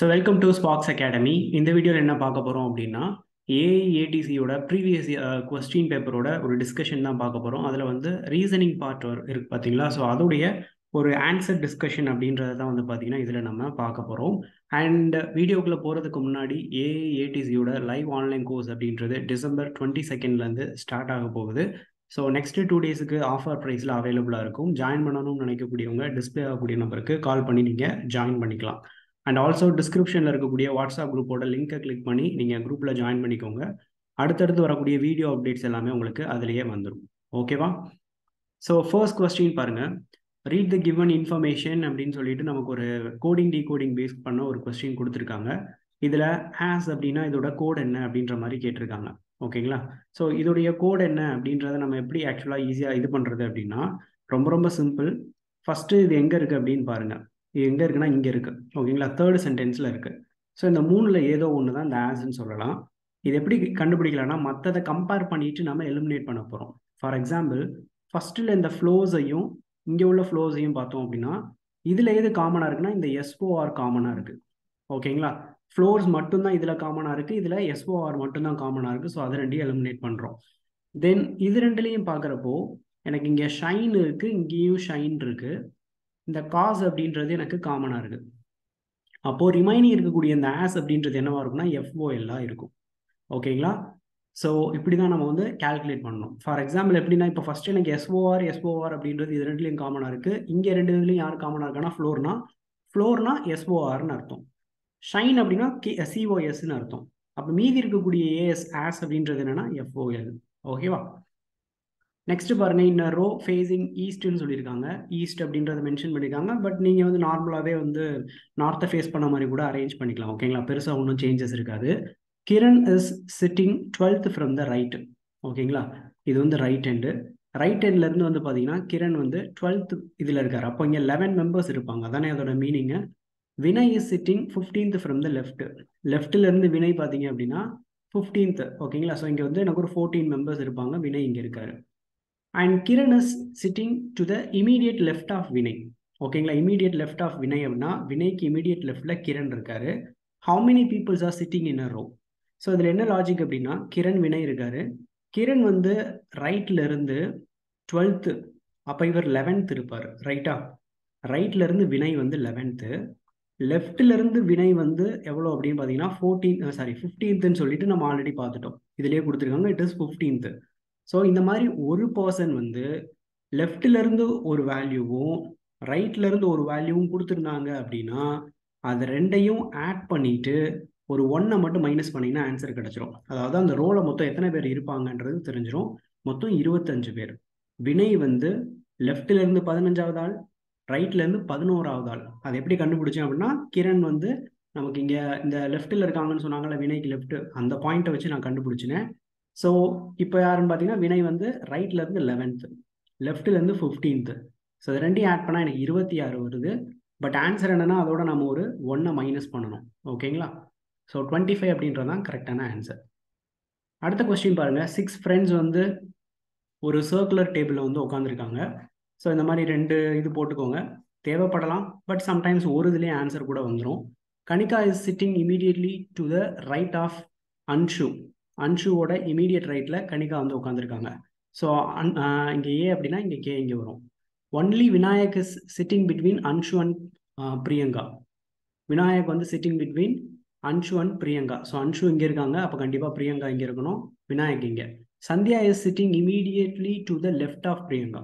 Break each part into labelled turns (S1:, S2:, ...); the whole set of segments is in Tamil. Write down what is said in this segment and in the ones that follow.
S1: So welcome to Spax academy இந்த வீடியோவில் என்ன பார்க்க போகிறோம் அப்படின்னா ஏஐஏடிசியோட ப்ரீவியஸ் கொஸ்டின் பேப்பரோட ஒரு டிஸ்கஷன் தான் பார்க்க போகிறோம் அதில் வந்து ரீசனிங் பார்ட் இருக்கு பார்த்தீங்களா ஸோ அதோடைய ஒரு ஆன்சர் டிஸ்கஷன் அப்படின்றத தான் வந்து பார்த்தீங்கன்னா இதில் நம்ம பார்க்க போகிறோம் அண்ட் வீடியோக்குள்ளே போகிறதுக்கு முன்னாடி ஏஐஏடிசியோட லைவ் ஆன்லைன் கோர்ஸ் அப்படின்றது டிசம்பர் டுவெண்ட்டி செகண்ட்லேருந்து ஸ்டார்ட் ஆக போகுது. ஸோ நெக்ஸ்ட்டு டூ டேஸுக்கு ஆஃபர் ப்ரைஸில் அவைலபிளாக இருக்கும். ஜாயின் பண்ணணும்னு நினைக்கக்கூடியவங்க டிஸ்பிளே ஆகக்கூடிய நம்பருக்கு கால் பண்ணி நீங்கள் ஜாயின் பண்ணிக்கலாம். அண்ட் ஆல்சோ டிஸ்கிரிப்ஷனில் இருக்கக்கூடிய வாட்ஸ்அப் குரூப்போட லிங்கை கிளிக் பண்ணி நீங்கள் குரூப்பில் ஜாயின் பண்ணிக்கோங்க. அடுத்தடுத்து வரக்கூடிய வீடியோ அப்டேட்ஸ் எல்லாமே உங்களுக்கு அதுலேயே வந்துடும் ஓகேவா ஸோ ஃபர்ஸ்ட் கொஸ்டின் பாருங்கள் ரீட் த கிவன் இன்ஃபர்மேஷன் அப்படின்னு சொல்லிட்டு நமக்கு ஒரு கோடிங் டிகோடிங் பேஸ் பண்ண ஒரு கொஸ்டின் கொடுத்துருக்காங்க. இதில் ஹேஸ் அப்படின்னா இதோட கோட் என்ன அப்படின்ற மாதிரி கேட்டிருக்காங்க. ஓகேங்களா ஸோ இதோடைய கோட் என்ன அப்படின்றத நம்ம எப்படி ஆக்சுவலாக ஈஸியாக இது பண்ணுறது அப்படின்னா ரொம்ப ரொம்ப சிம்பிள் ஃபஸ்ட்டு இது எங்கே இருக்குது அப்படின்னு பாருங்கள் இது எங்கே இருக்குன்னா இங்கே இருக்குது ஓகேங்களா தேர்ட் சென்டென்ஸில் இருக்குது ஸோ இந்த மூணில் ஏதோ ஒன்று தான் இந்த ஆஸ்ன்னு சொல்லலாம். இது எப்படி கண்டுபிடிக்கலாம்னா மற்றதை கம்பேர் பண்ணிட்டு நம்ம எலிமினேட் பண்ண போகிறோம் ஃபார் எக்ஸாம்பிள் ஃபஸ்ட்டில் இந்த ஃப்ளோஸையும் இங்கே உள்ள ஃப்ளோஸையும் பார்த்தோம் அப்படின்னா இதில் எது காமனாக இருக்குன்னா இந்த எஸ்ஓஆர் காமனாக இருக்குது ஓகேங்களா ஃப்ளோர்ஸ் மட்டும்தான் இதில் காமனாக இருக்குது இதில் எஸ்ஓஆர் மட்டும்தான் காமனாக இருக்குது ஸோ அதை ரெண்டையும் எலிமினேட் பண்ணுறோம் தென் இது ரெண்டுலேயும் பார்க்குறப்போ எனக்கு இங்கே ஷைன் இருக்குது இங்கேயும் ஷைன் இருக்குது இந்த காஸ் அப்படின்றது எனக்கு காமனாக இருக்குது அப்போது ரிமைனிங் இருக்கக்கூடிய இந்த ஆஸ் அப்படின்றது என்னவா இருக்கும்னா எஃப்ஓஎல்லாக இருக்கும். ஓகேங்களா ஸோ இப்படி தான் நம்ம வந்து கால்குலேட் பண்ணணும். ஃபார் எக்ஸாம்பிள் எப்படின்னா இப்போ ஃபஸ்ட்டு எனக்கு எஸ்ஓஆர் எஸ்ஓஆர் அப்படின்றது இது ரெண்டுலேயும் காமனாக இருக்குது இங்கே ரெண்டு இதுலேயும் யார் காமனாக இருக்கான்னா ஃப்ளோர்னா ஃப்ளோர்னா எஸ்ஓஆர்னு அர்த்தம். ஷைன் அப்படின்னா கே சிஓஎஸ்ன்னு அர்த்தம். அப்போ மீதி இருக்கக்கூடிய ஏஎஸ் ஆஸ் அப்படின்றது என்னன்னா எஃப்ஓஎல் ஓகேவா நெக்ஸ்ட் பாருங்க இந்த ரோ ஃபேஸிங் ஈஸ்ட்னு சொல்லியிருக்காங்க. ஈஸ்ட் அப்படின்றத மென்ஷன் பண்ணியிருக்காங்க. பட் நீங்கள் வந்து நார்மலாகவே வந்து நார்த்தை ஃபேஸ் பண்ண மாதிரி கூட அரேஞ்ச் பண்ணிக்கலாம். ஓகேங்களா பெருசாக ஒன்றும் சேஞ்சஸ் இருக்காது. Kiran is sitting twelfth from the right ஓகேங்களா இது வந்து ரைட் ஹேண்டு ரைட் ஹேண்ட்லேருந்து வந்து பார்த்தீங்கன்னா கிரண் வந்து டுவெல்த் இதில் இருக்கார். அப்போ இங்கே லெவன் மெம்பர்ஸ் இருப்பாங்க. அதானே அதோட meaning Vinay is sitting fifteenth from the left லெஃப்ட்லேருந்து Vinay பார்த்தீங்க அப்படின்னா ஃபிஃப்டீன்த் ஓகேங்களா ஸோ இங்கே வந்து எனக்கு ஒரு ஃபோர்டீன் மெம்பர்ஸ் இருப்பாங்க. வினய் இங்கே இருக்காரு. And Kiran is sitting to the immediate left of Vinay ஓகேங்களா இமீடியட் லெஃப்ட் ஆஃப் வினய் அப்படின்னா வினய்க்கு இமீடியட் லெஃப்டில் கிரண் இருக்காரு. How many peoples are sitting in a row so இதில் என்ன லாஜிக் அப்படின்னா கிரண் வினய் இருக்காரு. கிரண் வந்து ரைட்ல இருந்து டுவெல்த்து அப்போ இவர் லெவன்த் இருப்பார். ரைட்டா ரைட்ல இருந்து வினய் வந்து லெவன்த்து லெஃப்ட்ல இருந்து வினய் வந்து எவ்வளோ அப்படின்னு பார்த்தீங்கன்னா ஃபோர்டீன் சாரி ஃபிஃப்டீன்த்துன்னு சொல்லிட்டு நம்ம ஆல்ரெடி பார்த்துட்டோம். இதுலேயே கொடுத்துருக்காங்க இட் இஸ் ஃபிஃப்டீன்த்து ஸோ இந்த மாதிரி ஒரு பர்சன் வந்து லெஃப்ட்லேருந்து ஒரு வேல்யூவும் ரைட்லேருந்து ஒரு வேல்யூவும் கொடுத்துருந்தாங்க அப்படின்னா அது ரெண்டையும் ஆட் பண்ணிட்டு ஒரு ஒன்னை மட்டும் மைனஸ் பண்ணிங்கன்னா ஆன்சர் கிடச்சிரும். அதாவது அந்த ரோலை மொத்தம் எத்தனை பேர் இருப்பாங்கன்றது தெரிஞ்சிடும் மொத்தம் இருபத்தஞ்சு பேர். வினய் வந்து லெஃப்ட்லேருந்து பதினஞ்சாவது ஆள் ரைட்லேருந்து பதினோராவது ஆள். அது எப்படி கண்டுபிடிச்சேன் அப்படின்னா கிரண் வந்து நமக்கு இங்கே இந்த லெஃப்ட்டில் இருக்காங்கன்னு சொன்னாங்கல்ல வினைக்கு லெஃப்ட் அந்த பாயிண்ட்டை வச்சு நான் கண்டுபிடிச்சினேன். ஸோ இப்போ யாருன்னு பார்த்தீங்கன்னா வினை வந்து ரைட்ல இருந்து லெவன்த்து லெஃப்ட்லேருந்து ஃபிஃப்டீன்த்து ஸோ இது ரெண்டையும் ஆட் பண்ணால் எனக்கு இருபத்தி ஆறு வருது. பட் ஆன்சர் என்னன்னா அதோட நம்ம ஒரு ஒன்னை மைனஸ் பண்ணணும். ஓகேங்களா ஸோ டுவெண்ட்டி ஃபைவ் அப்படின்றது தான் கரெக்டான ஆன்சர் அடுத்த கொஸ்டின் பாருங்கள் சிக்ஸ் ஃப்ரெண்ட்ஸ் வந்து ஒரு சர்க்குலர் டேபிளில் வந்து உட்காந்துருக்காங்க ஸோ இந்த மாதிரி ரெண்டு இது போட்டுக்கோங்க. தேவைப்படலாம். பட் சம்டைம்ஸ் ஒரு இதுலேயே ஆன்சர் கூட வந்துடும் Kanika is sitting immediately to the right of Anshu அன்ஷுவோட immediate ரைட்டில் கனிகா வந்து உட்காந்துருக்காங்க ஸோ அன் இங்கே ஏ அப்படின்னா இங்கே கே இங்கே வரும். Only Vinayak is sitting between Anshu and Priyanka Vinayak வந்து sitting between Anshu and Priyanka so Anshu இங்கே இருக்காங்க அப்போ கண்டிப்பாக பிரியங்கா இங்கே இருக்கணும் விநாயக் இங்கே. Sandhya is sitting immediately to the left of Priyanka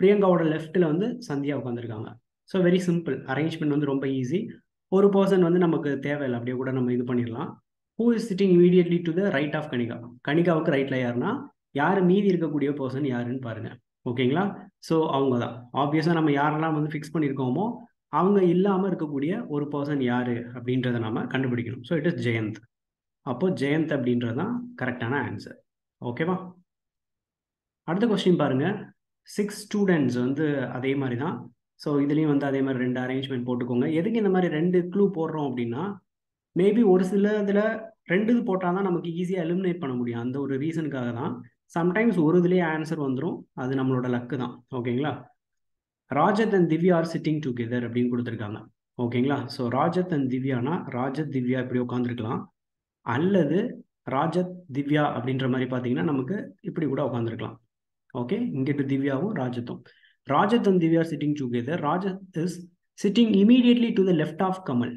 S1: பிரியங்காவோட லெஃப்ட்டில் வந்து சந்தியா உட்காந்துருக்காங்க ஸோ வெரி சிம்பிள் அரேஞ்ச்மெண்ட் வந்து ரொம்ப ஈஸி ஒரு பர்சன் வந்து நமக்கு தேவையில்லை அப்படியே கூட நம்ம இது பண்ணிடலாம். Who is sitting immediately to the right of Kanika கணிகாவுக்கு ரைட்டில் யாருன்னா யார் மீதி இருக்கக்கூடிய பர்சன் யாருன்னு பாருங்க. ஓகேங்களா ஸோ அவங்க தான் ஆப்வியஸாக நம்ம யாரெல்லாம் வந்து ஃபிக்ஸ் பண்ணியிருக்கோமோ அவங்க இல்லாமல் இருக்கக்கூடிய ஒரு பர்சன் யார் அப்படின்றத நம்ம கண்டுபிடிக்கணும். ஸோ இட் இஸ் ஜெயந்த் அப்போ ஜெயந்த் அப்படின்றது தான் கரெக்டான ஆன்சர் ஓகேவா அடுத்த கொஸ்டின் பாருங்க. சிக்ஸ் ஸ்டூடெண்ட்ஸ் வந்து அதே மாதிரி தான் ஸோ இதுலேயும் வந்து அதே மாதிரி ரெண்டு அரேஞ்ச்மெண்ட் போட்டுக்கோங்க. எதுக்கு இந்த மாதிரி ரெண்டு க்ளூ போடுறோம் அப்படின்னா மேபி ஒரு சில இதில் ரெண்டு இது போட்டால் தான் நமக்கு ஈஸியாக எலிமினேட் பண்ண முடியும். அந்த ஒரு ரீசனுக்காக தான் சம்டைம்ஸ் ஒரு இதுலேயே ஆன்சர் வந்துடும் அது நம்மளோட லக்கு தான். ஓகேங்களா Rajat and Divya are sitting together அப்படின்னு கொடுத்துருக்காங்க. ஓகேங்களா ஸோ ராஜத் அண்ட் திவ்யானா ராஜத் திவ்யா இப்படி உட்காந்துருக்கலாம் அல்லது ராஜத் திவ்யா அப்படின்ற மாதிரி பார்த்தீங்கன்னா நமக்கு இப்படி கூட உட்காந்துருக்கலாம் ஓகே இங்கிட்டு திவ்யாவும் ராஜத்தும். Rajat and Divya sitting together Rajat is sitting immediately to the left of Kamal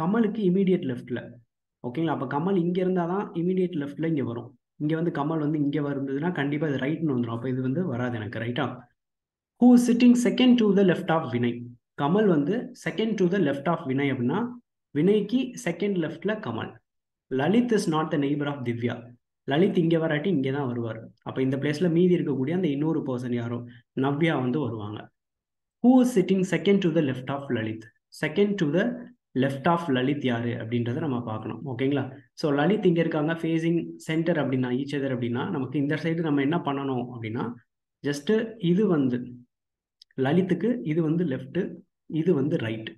S1: கமலுக்கு இமீடியட் லெஃப்டில் ஓகேங்களா அப்போ கமல் இங்கே இருந்தால் தான் இமீடியட் லெஃப்டில் இங்கே வரும். இங்கே வந்து கமல் வந்து இங்கே வருந்ததுன்னா கண்டிப்பாக இது ரைட்னு வந்துடும் அப்போ இது வந்து வராது எனக்கு ரைட்டா who sitting second to the left of Vinay Kamal வந்து second to the left of Vinay அப்படின்னா வினய்க்கு செகண்ட் லெஃப்டில் Kamal. Lalit is not the neighbour of Divya Lalit இங்கே வராட்டி இங்கே தான் வருவார். அப்போ இந்த பிளேஸில் மீதி இருக்கக்கூடிய அந்த இன்னொரு பர்சன் யாரும் நவ்யா வந்து வருவாங்க. Who is sitting second to the left of Lalit second to the left of Lalit யாரு அப்படின்றத நம்ம பார்க்கணும். ஓகேங்களா ஸோ லலித் இங்கே இருக்காங்க. ஃபேஸிங் சென்டர் அப்படின்னா ஈச் அதர் அப்படின்னா நமக்கு இந்த சைடு நம்ம என்ன பண்ணணும் அப்படின்னா ஜஸ்ட்டு இது வந்து லலித்துக்கு இது வந்து லெஃப்ட்டு இது வந்து ரைட்டு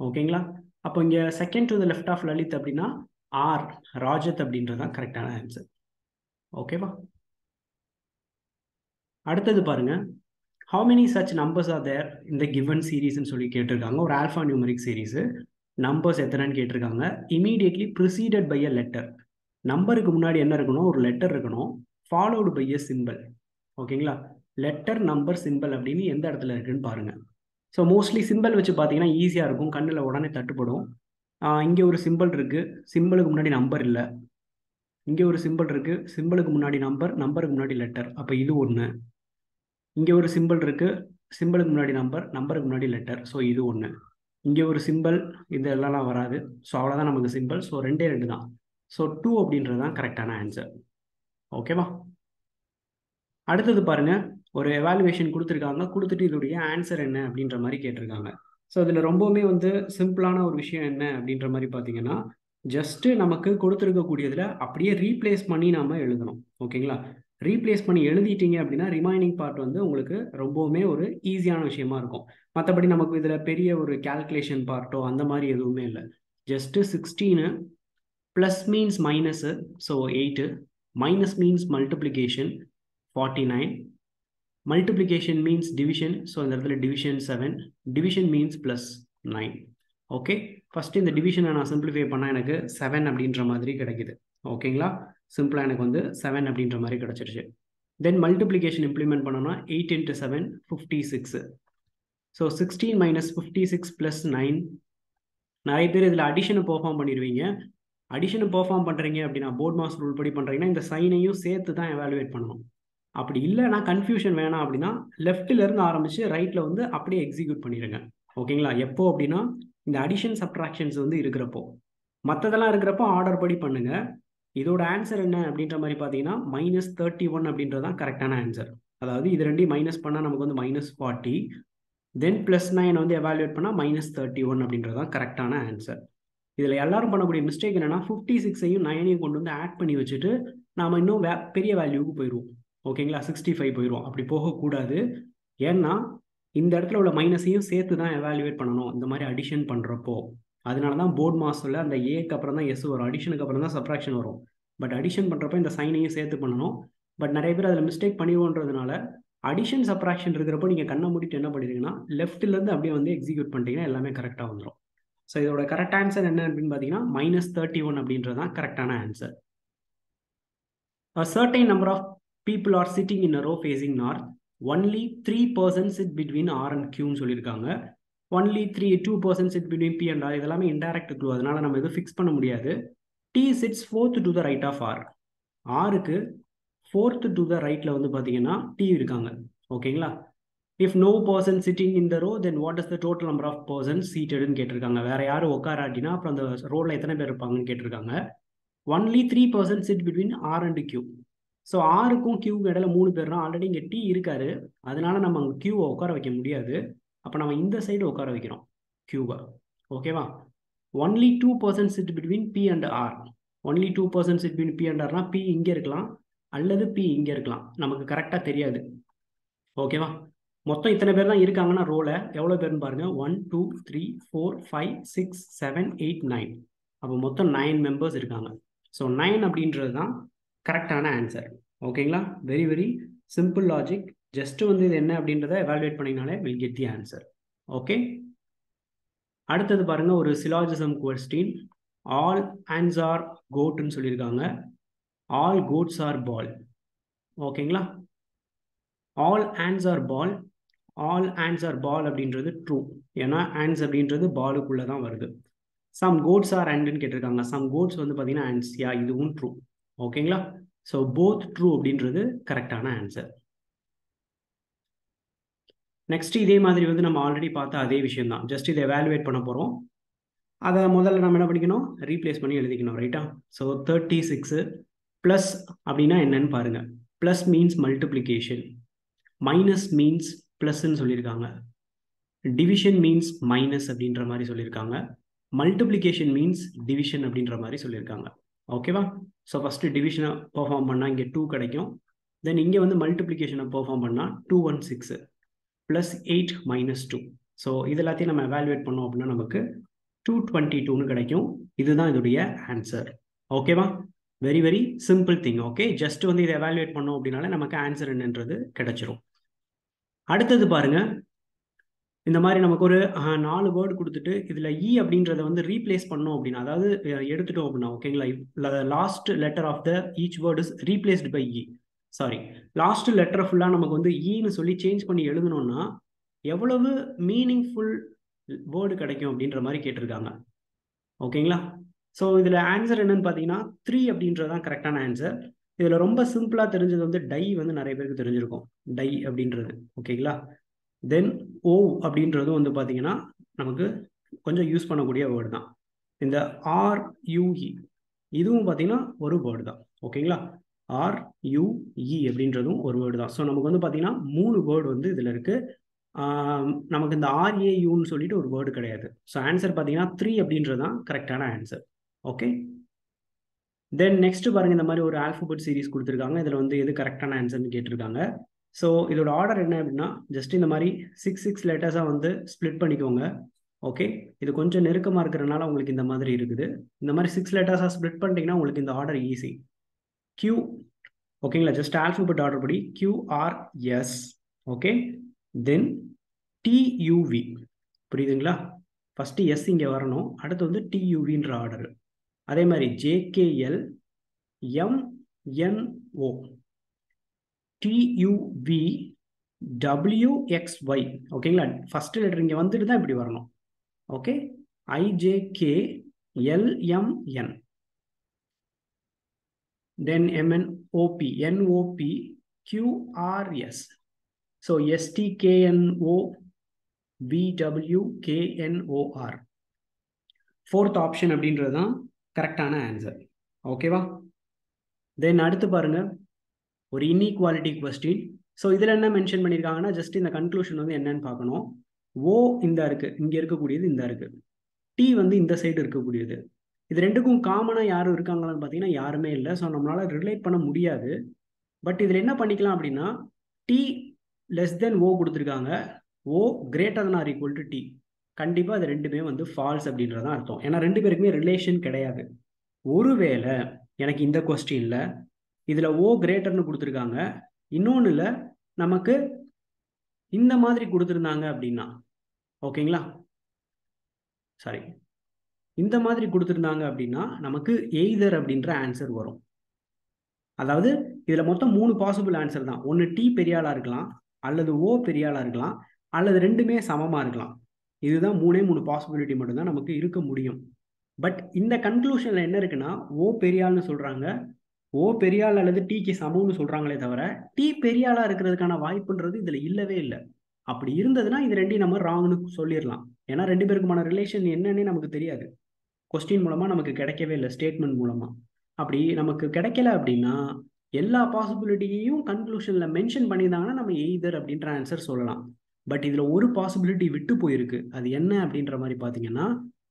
S1: ஓகேங்களா அப்போ இங்கே second to the left of Lalit அப்படின்னா ஆர் ராஜத் அப்படின்றது தான் கரெக்டான ஆன்சர் ஓகேவா அடுத்தது பாருங்கள் how many such numbers are there இந்த கிவன் சீரீஸ்னு சொல்லி கேட்டிருக்காங்க. ஒரு ஆல்ஃபா நியூமரிக் சீரீஸு நம்பர்ஸ் எத்தனைன்னு கேட்டிருக்காங்க. Immediately preceded by a letter நம்பருக்கு முன்னாடி என்ன இருக்கணும்? ஒரு லெட்டர் இருக்கணும். ஃபாலோடு பை அ சிம்பிள் ஓகேங்களா லெட்டர் நம்பர் சிம்பிள் அப்படின்னு எந்த இடத்துல இருக்குன்னு பாருங்கள் ஸோ மோஸ்ட்லி சிம்பிள் வச்சு பார்த்தீங்கன்னா ஈஸியாக இருக்கும். கண்ணில் உடனே தட்டுப்படும். இங்கே ஒரு சிம்பிள் இருக்குது சிம்பிளுக்கு முன்னாடி நம்பர் இல்லை. இங்கே ஒரு சிம்பிள் இருக்குது சிம்பிளுக்கு முன்னாடி நம்பர் நம்பருக்கு முன்னாடி லெட்டர் அப்போ இது ஒன்று இங்கே ஒரு சிம்பிள் இருக்குது சிம்பிளுக்கு முன்னாடி நம்பர் நம்பருக்கு முன்னாடி லெட்டர் ஸோ இது ஒன்று இங்கே ஒரு சிம்பிள் இது எல்லாம் வராது. ஸோ அவ்வளோதான் நமக்கு சிம்பிள் ஸோ ரெண்டே ரெண்டு தான். ஸோ டூ அப்படின்றது தான் கரெக்டான ஆன்சர் ஓகேவா அடுத்தது பாருங்க. ஒரு எவாலுவேஷன் கொடுத்துருக்காங்க. கொடுத்துட்டு இதோடைய ஆன்சர் என்ன அப்படின்ற மாதிரி கேட்டிருக்காங்க. ஸோ இதில் ரொம்பவுமே வந்து சிம்பிளான ஒரு விஷயம் என்ன அப்படின்ற மாதிரி பார்த்தீங்கன்னா ஜஸ்ட்டு நமக்கு கொடுத்துருக்கக்கூடியதில் அப்படியே ரீப்ளேஸ் பண்ணி நாம் எழுதணும். ஓகேங்களா ரீப்ளேஸ் பண்ணி எழுதிட்டீங்க அப்படின்னா ரிமைனிங் பார்ட் வந்து உங்களுக்கு ரொம்பவுமே ஒரு ஈஸியான விஷயமா இருக்கும். மற்றபடி நமக்கு இதில் பெரிய ஒரு கேல்குலேஷன் பார்ட்டோ அந்த மாதிரி எதுவுமே இல்லை. Just sixteen plus means minus so eight minus means multiplication forty nine multiplication means division so இந்த இடத்துல division seven division means plus nine okay first இந்த டிவிஷனை நான் சிம்பிளிஃபை பண்ணால் எனக்கு செவன் அப்படின்ற மாதிரி கிடைக்குது. ஓகேங்களா சிம்பிளாக எனக்கு வந்து செவன் அப்படின்ற மாதிரி கிடச்சிருச்சு. தென் மல்டிப்ளிகேஷன் இம்ப்ளிமெண்ட் பண்ணோம்னா eight into seven fifty six so sixteen minus fifty six plus nine நிறைய பேர் இதில் அடிஷனை பெர்ஃபார்ம் பண்ணிடுவீங்க அடிஷனை பெர்ஃபார்ம் பண்ணுறீங்க அப்படின்னா போர்ட் மாஸ் ரூல் படி பண்ணுறீங்கன்னா இந்த சைனையும் சேர்த்து தான் எவாலுவேட் பண்ணணும். அப்படி இல்லைனா கன்ஃபியூஷன் வேணாம் அப்படின்னா லெஃப்ட்லேருந்து ஆரம்பித்து ரைட்டில் வந்து அப்படியே எக்ஸிக்யூட் பண்ணிடுங்க ஓகேங்களா எப்போ அப்படின்னா இந்த அடிஷன் சப்ட்ராக்ஷன்ஸ் வந்து இருக்கிறப்போ. மற்றதெல்லாம் இருக்கிறப்போ ஆர்டர் படி பண்ணுங்கள் இதோட ஆன்சர் என்ன அப்படின்ற மாதிரி பார்த்தீங்கன்னா மைனஸ் தேர்ட்டி ஒன் அப்படின்றது தான் கரெக்டான ஆன்சர் அதாவது இது ரெண்டையும் மைனஸ் பண்ணால் நமக்கு வந்து minus forty then plus nine வந்து எவாலுவேட் பண்ணால் மைனஸ் தேர்ட்டி ஒன் அப்படின்றது தான் கரெக்டான ஆன்சர் இதில் எல்லாரும் பண்ணக்கூடிய மிஸ்டேக் என்னன்னா ஃபிஃப்டி சிக்ஸையும் நைனையும் கொண்டு வந்து ஆட் பண்ணி வச்சுட்டு நாம் இன்னும் வே பெரிய வேல்யூவுக்கு போயிடுவோம். ஓகேங்களா சிக்ஸ்டி ஃபைவ் போயிடும் அப்படி போகக்கூடாது. ஏன்னா இந்த இடத்துல உள்ள மைனஸையும் சேர்த்து தான் எவாலுவேட் பண்ணணும். இந்த மாதிரி அடிஷன் பண்ணுறப்போ அதனால தான் போர்ட் மாஸில் அந்த ஏக்கு அப்புறம் தான் எஸ் வரும். அடிஷனுக்கு அப்புறம் தான் சப்ராக்ஷன் வரும். பட் அடிஷன் பண்ணுறப்ப இந்த சைனையும் சேர்த்து பண்ணணும். பட் நிறைய பேர் அதில் மிஸ்டேக் பண்ணிடுவோன்றதுனால அடிஷன் சப்ராக்ஷன் இருக்கிறப்போ நீங்கள் கண்ணை மூடிட்டு என்ன பண்ணிடுங்கன்னா லெஃப்ட்லேருந்து அப்படியே வந்து எக்ஸிக்யூட் பண்ணிட்டீங்கன்னா எல்லாமே கரெக்டாக வந்துடும் ஸோ இதோட கரெக்ட் ஆன்சர் என்ன அப்படின்னு பார்த்தீங்கன்னா மைனஸ் தேர்ட்டி ஒன் அப்படின்றது தான் கரெக்டான answer A certain number of people are sitting in a row facing north. Only three persons sit between R and Qன்னு சொல்லியிருக்காங்க. Only three two persons sit between P and R இதெல்லாமே இன்டைரக்ட் க்ளூ அதனால நம்ம எதுவும் ஃபிக்ஸ் பண்ண முடியாது. T sits fourth to the right of R ஆருக்கு ஃபோர்த் டு த ரைட்டில் வந்து பார்த்தீங்கன்னா டி இருக்காங்க. ஓகேங்களா if no person sitting in the row then what is the total number of person சீட்டடுன்னு கேட்டிருக்காங்க. வேற யாரும் உட்காராட்டினா அப்புறம் அந்த ரோலில் எத்தனை பேர் இருப்பாங்கன்னு கேட்டிருக்காங்க. Only three persons sit between R and Q so ஆருக்கும் கியூக்கு இடையில மூணு பேர்னா ஆல்ரெடி இங்கே டி இருக்காரு. அதனால நம்ம அங்கே கியூவை உட்கார வைக்க முடியாது. அப்போ நம்ம இந்த சைடு உட்கார வைக்கிறோம். கியூவை ஓகேவா only two persons sit between P and R only two persons sit between P and ஆர்னா P இங்கே இருக்கலாம் அல்லது பி இங்கே இருக்கலாம். நமக்கு கரெக்டாக தெரியாது. ஓகேவா மொத்தம் இத்தனை பேர் தான் இருக்காங்கன்னா ரோலை எவ்வளோ பேர்னு பாருங்கள் one two three four five six seven eight nine அப்போ மொத்தம் நைன் மெம்பர்ஸ் இருக்காங்க. ஸோ நைன் அப்படின்றது தான் கரெக்டான ஆன்சர் ஓகேங்களா very very simple logic just வந்து இது என்ன அப்படின்றத எவால்வேட் பண்ணிங்கனாலே will get the answer okay அடுத்தது பாருங்க ஒரு syllogism question all hands are கோட்னு சொல்லியிருக்காங்க. ஆல் கோட்ஸ் ஆர் பால் ஓகேங்களா all hands are ball all hands are ball அப்படின்றது ட்ரூ ஏன்னா ஹேண்ட்ஸ் அப்படின்றது பாலுக்குள்ளே தான் வருது. சம் கோட்ஸ் ஆர் ஆண்டுன்னு கேட்டிருக்காங்க. சம் கோட்ஸ் வந்து பார்த்தீங்கன்னா ஹேண்ட்ஸ் யா இதுவும் ட்ரூ ஓகேங்களா ஸோ போத் ட்ரூ அப்படின்றது கரெக்டான ஆன்சர் நெக்ஸ்ட் இதே மாதிரி வந்து நம்ம ஆல்ரெடி பார்த்த அதே விஷயம் தான் ஜஸ்ட் இதை எவாலுவேட் பண்ண போகிறோம் அதை முதல்ல நம்ம என்ன பண்ணிக்கணும்? ரீப்ளேஸ் பண்ணி எழுதிக்கணும் ரைட்டா ஸோ தேர்ட்டி சிக்ஸு ப்ளஸ் அப்படின்னா என்னன்னு பாருங்கள் plus means multiplication minus means ப்ளஸ்ன்னு சொல்லியிருக்காங்க. டிவிஷன் மீன்ஸ் மைனஸ் அப்படின்ற மாதிரி சொல்லியிருக்காங்க. மல்டிப்ளிகேஷன் மீன்ஸ் டிவிஷன் அப்படின்ற மாதிரி சொல்லியிருக்காங்க. ஓகேவா ஸோ ஃபஸ்ட்டு டிவிஷனை பெர்ஃபார்ம் பண்ணால் இங்கே டூ கிடைக்கும். தென் இங்கே வந்து மல்டிப்ளிகேஷனை பெர்ஃபார்ம் பண்ணால் two one six plus eight minus two so இது எல்லாத்தையும் நம்ம எவாலுவேட் பண்ணோம் அப்படின்னா நமக்கு டூ டுவெண்ட்டி டூன்னு கிடைக்கும். இதுதான் இதோடைய ஆன்சர் ஓகேவா very very simple thing okay just வந்து இதை எவாலுவேட் பண்ணோம் அப்படின்னாலே நமக்கு ஆன்சர் என்னன்றது கிடைச்சிரும். அடுத்தது பாருங்க. இந்த மாதிரி நமக்கு ஒரு நாலு வேர்டு கொடுத்துட்டு இதில் இ e அப்படின்றத வந்து ரீப்ளேஸ் பண்ணோம் அப்படின்னா அதாவது எடுத்துட்டோம் அப்படின்னா ஓகேங்களா last letter of the each word is replaced by E sorry last letter ஃபுல்லாக நமக்கு வந்து e ஈன்னு சொல்லி சேஞ்ச் பண்ணி எழுதணும்னா எவ்வளவு மீனிங்ஃபுல் வேர்டு கிடைக்கும் அப்படின்ற மாதிரி கேட்டிருக்காங்க. ஓகேங்களா ஸோ இதில் ஆன்சர் என்னன்னு பார்த்தீங்கன்னா த்ரீ அப்படின்றது தான் கரெக்டான ஆன்சர் இதில் ரொம்ப சிம்பிளாக தெரிஞ்சது வந்து டை வந்து நிறைய பேருக்கு தெரிஞ்சிருக்கும். டை அப்படின்றது. ஓகேங்களா தென் ஓ அப்படின்றதும் வந்து பார்த்தீங்கன்னா நமக்கு கொஞ்சம் யூஸ் பண்ணக்கூடிய வேர்டு தான். இந்த ஆர்யூஇ இதுவும் பார்த்தீங்கன்னா ஒரு வேர்டு தான். ஓகேங்களா ஆர் யூஇ e அப்படின்றதும் ஒரு வேர்டு தான். ஸோ நமக்கு வந்து பார்த்தீங்கன்னா மூணு வேர்டு வந்து இதில் இருக்குது நமக்கு இந்த ஆர்ஏயூன்னு சொல்லிட்டு ஒரு வேர்டு கிடையாது. ஸோ ஆன்சர் பார்த்தீங்கன்னா த்ரீ அப்படின்றது தான் கரெக்டான ஆன்சர் ஓகே தென் நெக்ஸ்ட் பாருங்க இந்த மாதிரி ஒரு ஆல்ஃபபெட் சீரிஸ் கொடுத்துருக்காங்க. இதில் வந்து எது கரெக்டான ஆன்சர்னு கேட்டிருக்காங்க. ஸோ இதோட ஆர்டர் என்ன அப்படின்னா ஜஸ்ட் இந்த மாதிரி சிக்ஸ் சிக்ஸ் லெட்டர்ஸாக வந்து ஸ்ப்ளிட் பண்ணிக்கோங்க. ஓகே இது கொஞ்சம் நெருக்கமாக இருக்கிறனால உங்களுக்கு இந்த மாதிரி இருக்குது. இந்த மாதிரி சிக்ஸ் லெட்டர்ஸாக ஸ்ப்ளிட் பண்ணிட்டீங்கன்னா உங்களுக்கு இந்த ஆர்டர் ஈஸி கியூ ஓகேங்களா ஜஸ்ட் ஆல்ஃபபெட் ஆர்டர் படி Q R S okay then T U V புரியுதுங்களா? ஃபஸ்ட்டு எஸ் இங்கே வரணும் அடுத்து வந்து டியூவின்ற ஆர்டர் அதே மாதிரி ஜேகேஎல் எம்என்ஓ டியூவி டபிள்யூஎக்ஸ்ஒய் ஓகேங்களா ஃபஸ்ட்டு லெட்டர் இங்கே வந்துட்டு தான் இப்படி வரணும் okay I J K L M N then M N O P N O P Q R S so S T K N O P W K N O R fourth option அப்படின்றது தான் கரெக்டான ஆன்சர் ஓகேவா தென் அடுத்து பாருங்க ஒரு இன்இக்வாலிட்டி கொஸ்டின் ஸோ இதில் என்ன மென்ஷன் பண்ணியிருக்காங்கன்னா ஜஸ்ட் இந்த கன்க்ளூஷன் வந்து என்னன்னு பார்க்கணும். ஓ இந்த இருக்கு இங்கே இருக்கக்கூடியது இந்த இருக்கு. டி வந்து இந்த சைடு இருக்கக்கூடியது. இது ரெண்டுக்கும் காமனாக யாரும் இருக்காங்களான்னு பார்த்தீங்கன்னா யாருமே இல்லை. ஸோ நம்மளால ரிலேட் பண்ண முடியாது. பட் இதில் என்ன பண்ணிக்கலாம் அப்படின்னா டி லெஸ் தென் ஓ கொடுத்துருக்காங்க. O greater than or equal to T கண்டிப்பாக அது ரெண்டுமே வந்து ஃபால்ஸ் அப்படின்றதான் அர்த்தம். ஏன்னா ரெண்டு பேருக்குமே ரிலேஷன் கிடையாது. ஒருவேளை எனக்கு இந்த கொஸ்டினில் இதில் ஓ கிரேட்டர்னு கொடுத்துருக்காங்க. இன்னொன்றுல நமக்கு இந்த மாதிரி கொடுத்துருந்தாங்க அப்படின்னா. ஓகேங்களா சாரி இந்த மாதிரி கொடுத்துருந்தாங்க அப்படின்னா நமக்கு எய்தர் அப்படின்ற ஆன்சர் வரும். அதாவது இதில் மொத்தம் மூணு பாசிபிள் ஆன்சர் தான். ஒன்று டி பெரியாளாக இருக்கலாம் அல்லது ஓ பெரியாளாக இருக்கலாம் அல்லது ரெண்டுமே சமமாக இருக்கலாம். இதுதான் மூணே மூணு பாசிபிலிட்டி மட்டும்தான் நமக்கு இருக்க முடியும். பட் இந்த கன்க்ளூஷனில் என்ன இருக்குன்னா ஓ பெரியாள்னு சொல்கிறாங்க ஓ பெரியாள் அல்லது டீக்கு சமம்னு சொல்கிறாங்களே தவிர டீ பெரியாளாக இருக்கிறதுக்கான வாய்ப்புன்றது இதில் இல்லவே இல்லை. அப்படி இருந்ததுன்னா இது ரெண்டையும் நம்ம ராங்னு சொல்லிடலாம். ஏன்னா ரெண்டு பேருக்குமான ரிலேஷன் என்னன்னே நமக்கு தெரியாது. கொஸ்டின் மூலமாக நமக்கு கிடைக்கவே இல்லை. ஸ்டேட்மெண்ட் மூலமாக அப்படி நமக்கு கிடைக்கல அப்படின்னா எல்லா பாசிபிலிட்டியையும் கன்க்ளூஷனில் மென்ஷன் பண்ணியிருந்தாங்கன்னா நம்ம எய்தர் அப்படின்ற ஆன்சர் சொல்லலாம். பட் இதில் ஒரு பாசிபிலிட்டி விட்டு போயிருக்கு. அது என்ன அப்படின்ற மாதிரி பார்த்தீங்கன்னா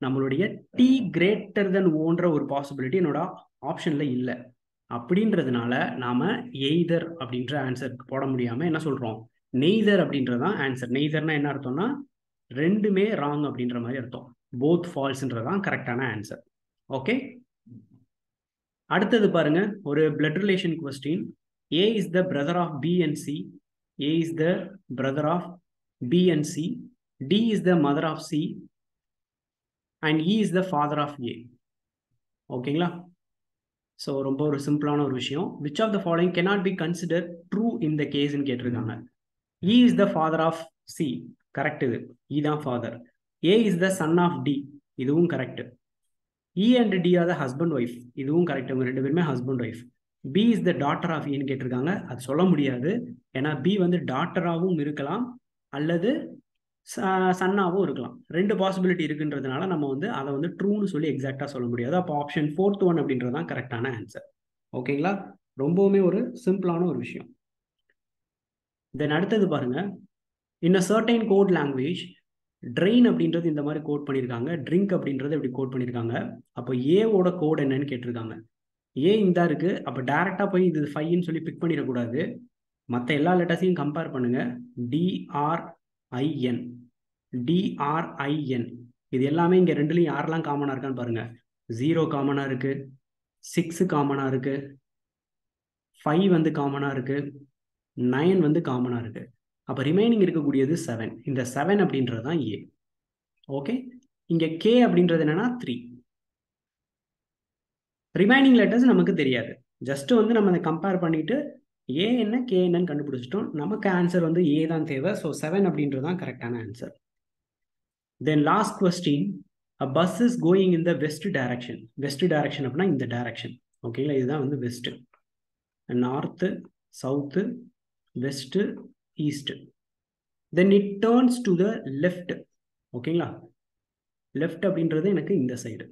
S1: நம்மளுடைய டி கிரேட்டர் தென் ஓன்ற ஒரு பாசிபிலிட்டி என்னோட ஆப்ஷனில் இல்லை. அப்படின்றதுனால நாம் எய்தர் அப்படின்ற ஆன்சர் போட முடியாமல் என்ன சொல்கிறோம் நெய்தர் அப்படின்றதான் ஆன்சர் நெய்தர்னா என்ன அர்த்தம்னா ரெண்டுமே ராங் அப்படின்ற மாதிரி அர்த்தம். போத் ஃபால்ஸ்ன்றதான் கரெக்டான ஆன்சர் ஓகே அடுத்தது பாருங்க ஒரு blood relation question A is the brother of B and C A is the brother of B and C D is the mother of C and E is the father of A ஓகேங்களா ஸோ ரொம்ப ஒரு சிம்பிளான ஒரு விஷயம். Which of the following cannot be consider true in the கேஸ்ன்னு கேட்டிருக்காங்க. E is the father of C correct இது. இ தான் father A is the son of D இதுவும் correct E and D are the husband wife இதுவும் கரெக்ட் இவங்க ரெண்டு பேருமே husband wife B is the daughter of ஏன்னு கேட்டிருக்காங்க. அது சொல்ல முடியாது. ஏன்னா பி வந்து டாட்டராகவும் இருக்கலாம் அல்லது சன்னாகவும் இருக்கலாம். ரெண்டு பாசிபிலிட்டி இருக்குன்றதுனால நம்ம வந்து அதை வந்து ட்ரூன்னு சொல்லி எக்ஸாக்டாக சொல்ல முடியாது. அப்போ ஆப்ஷன் ஃபோர்த் ஒன் அப்படின்றது தான் கரெக்டான ஆன்சர் ஓகேங்களா ரொம்பவுமே ஒரு சிம்பிளான ஒரு விஷயம். தென் அடுத்தது பாருங்க. In a certain code language train அப்படின்றது இந்த மாதிரி கோட் பண்ணியிருக்காங்க ட்ரிங்க் அப்படின்றது இப்படி கோட் பண்ணியிருக்காங்க அப்போ ஏவோட கோட் என்னன்னு கேட்டிருக்காங்க. ஏ இந்த இருக்கு. அப்போ டேரெக்டாக போய் இது ஃபைன்னு சொல்லி பிக் பண்ணிடக்கூடாது. மற்ற எல்லா லெட்டர்ஸையும் கம்பேர் பண்ணுங்க. டிஆர்ஐஎன் டிஆர்ஐஎன் இது எல்லாமே இங்கே ரெண்டுலையும் யாரெல்லாம் காமனாக இருக்கான்னு பாருங்க. ஜீரோ காமனாக இருக்கு. சிக்ஸு காமனாக இருக்கு. ஃபைவ் வந்து காமனாக இருக்கு. நைன் வந்து காமனாக இருக்குது அப்போ ரிமைனிங் இருக்கக்கூடியது செவன் இந்த செவன் அப்படின்றது தான் ஏ ஓகே இங்கே கே அப்படின்றது என்னன்னா த்ரீ ரிமைனிங் லெட்டர்ஸ் நமக்கு தெரியாது. ஜஸ்ட் வந்து நம்ம அதை கம்பேர் பண்ணிட்டு ஏ என்ன கே என்னன்னு கண்டுபிடிச்சிட்டோம். நமக்கு ஆன்சர் வந்து ஏ தான் தேவை. ஸோ செவன் அப்படின்றது தான் கரெக்டான answer then last question a bus is going in the west direction west direction அப்படின்னா இந்த டைரக்ஷன் ஓகேங்களா இதுதான் வந்து west north south west east. Then it turns to the left. ஓகேங்களா லெஃப்ட் அப்படின்றது எனக்கு இந்த சைடு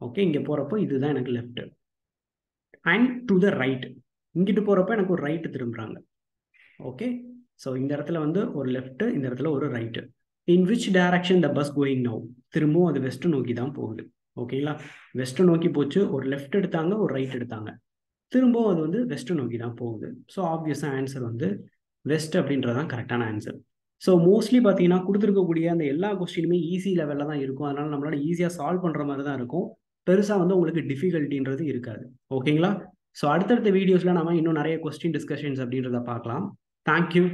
S1: ஓகே இங்கே போகிறப்போ இதுதான் எனக்கு left and to the right இங்கிட்டு போகிறப்ப எனக்கு ஒரு ரைட்டு திரும்புகிறாங்க ஓகே ஸோ இந்த இடத்துல வந்து ஒரு லெஃப்ட்டு இந்த இடத்துல ஒரு right in which direction the bus going no திரும்பவும் அது வெஸ்ட்டு நோக்கி தான் போகுது. ஓகேங்களா வெஸ்ட்டு நோக்கி போச்சு ஒரு லெஃப்ட் எடுத்தாங்க ஒரு ரைட் எடுத்தாங்க. திரும்பவும் அது வந்து வெஸ்ட்டு நோக்கி தான் போகுது. ஸோ ஆப்வியஸாக ஆன்சர் வந்து வெஸ்ட் அப்படின்றதான் கரெக்டான ஆன்சர் ஸோ மோஸ்ட்லி பார்த்தீங்கன்னா கொடுத்துருக்கக்கூடிய அந்த எல்லா கொஸ்டினுமே ஈஸி லெவலில் தான் இருக்கும். அதனால் நம்மளால ஈஸியாக சால்வ் பண்ணுற மாதிரி தான் இருக்கும். பெருசாக வந்து உங்களுக்கு டிஃபிகல்ட்டின்றது இருக்காது. ஓகேங்களா ஸோ அடுத்தடுத்த வீடியோஸில் நம்ம இன்னும் நிறைய கொஸ்டின் டிஸ்கஷன்ஸ் அப்படின்றத பார்க்கலாம். தேங்க்யூ